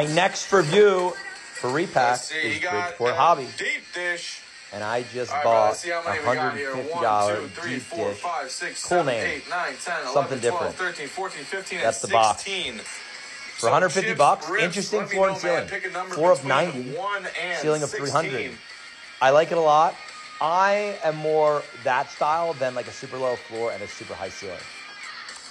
My next review for repack see, is Bridgeport Hobby, deep dish. and I just right, bought let's see how many we got here. $150 One, two, three, deep four, dish. five, six, Cool seven, name. eight, nine, 10, 11, Something 12, different. 13, 14, 15, That's the box. 16. For 150 bucks, interesting floor and ceiling. Floor of 90, ceiling of 300. I like it a lot. I am more that style than like a super low floor and a super high ceiling.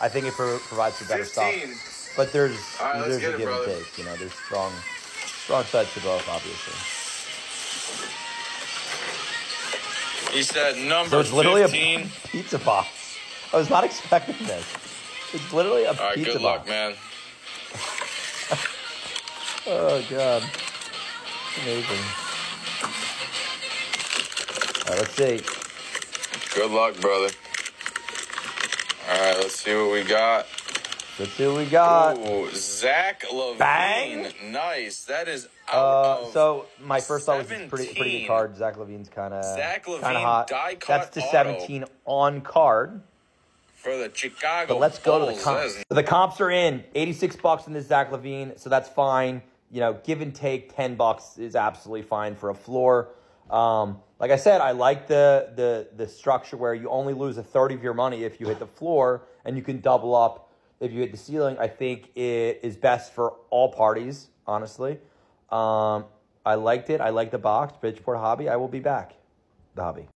I think it pro- provides for better 15. stuff. But there's All right, there's a it, give and take. You know, there's strong strong sides to both, obviously. He said number So it's literally 15. a pizza box. I was not expecting this. It's literally a All right, pizza good box. luck, man. Oh god. Amazing. Alright, let's see. Good luck, brother. All right, let's see what we got. Let's see what we got. Ooh, Zach LaVine. Bang. Nice. That is out Uh, so my first thought was pretty pretty 17. good card. Zach LaVine's kind of Zach kind LaVine of hot. That's the auto. 17 on card. for the Chicago But let's go to the comps. Is- The comps are in. 86 bucks in this Zach LaVine, so that's fine. You know, give and take 10 bucks is absolutely fine for a floor. Um, like I said, I like the the the structure where you only lose a third of your money if you hit the floor, and you can double up if you hit the ceiling. I think it is best for all parties, honestly. Um, I liked it. I like the box. Bridgeport Hobby. I will be back. The hobby.